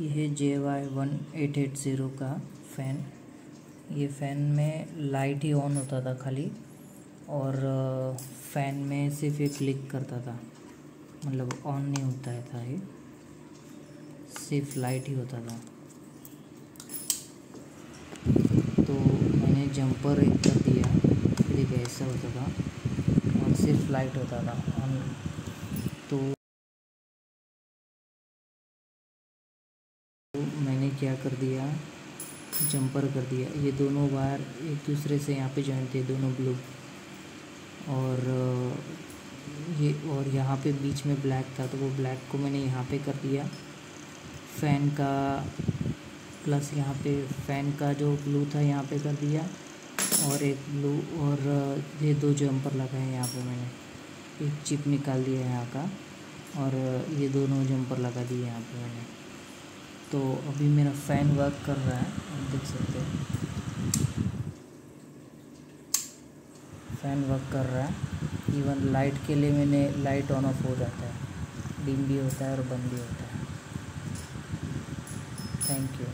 ये है J Y one eight eight zero का फ़ैन ये फ़ैन में लाइट ही ऑन होता था खाली और फ़ैन में सिर्फ़ ये क्लिक करता था। मतलब ऑन नहीं होता है था ये। सिर्फ़ लाइट ही होता था। तो मैंने जंपर एक कर दिया। देखिए ऐसा होता था। और सिर्फ़ लाइट होता था। ऑन क्या कर दिया? जंपर कर दिया। ये दोनों वायर एक दूसरे से यहाँ पे जॉइंट थे, दोनों ब्लू और, ये और यहाँ पे बीच में ब्लैक था तो वो ब्लैक को मैंने यहाँ पे कर दिया। फ़ैन का प्लस यहाँ पे फ़ैन का जो ब्लू था यहाँ पे कर दिया। और एक ब्लू और, ये दो जंपर लगाए यहाँ पे मैंने। एक चिप निकाल दिया यहाँ का। और, ये दोनों जंपर लगा दिए यहाँ पे मैंने। तो अभी मेरा फ़ैन वर्क कर रहा है, आप देख सकते हैं। फ़ैन वर्क कर रहा है। इवन लाइट के लिए मैंने लाइट ऑन ऑफ़ हो जाता है। डिम भी होता है और बंद भी होता है। Thank you